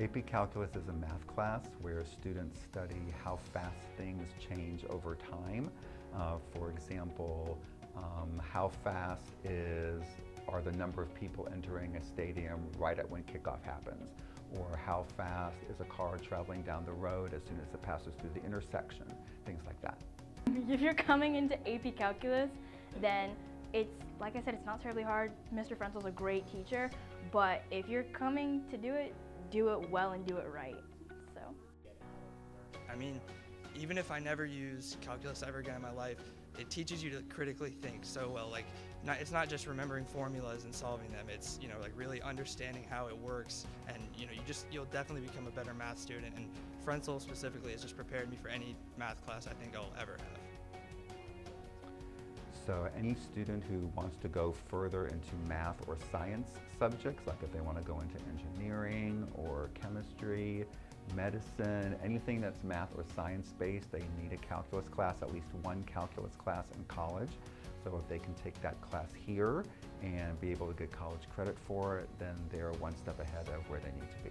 AP Calculus is a math class where students study how fast things change over time. Uh, for example, um, how fast is are the number of people entering a stadium right at when kickoff happens? Or how fast is a car traveling down the road as soon as it passes through the intersection? Things like that. If you're coming into AP Calculus, then it's, like I said, it's not terribly hard. Mr. Frenzel's a great teacher, but if you're coming to do it, do it well and do it right. So. I mean, even if I never use calculus ever again in my life, it teaches you to critically think so well. Like, not, it's not just remembering formulas and solving them. It's you know like really understanding how it works, and you know you just you'll definitely become a better math student. And Frenzel specifically has just prepared me for any math class I think I'll ever have. So any student who wants to go further into math or science subjects, like if they want to go into engineering or chemistry, medicine, anything that's math or science based, they need a calculus class, at least one calculus class in college. So if they can take that class here and be able to get college credit for it, then they're one step ahead of where they need to be.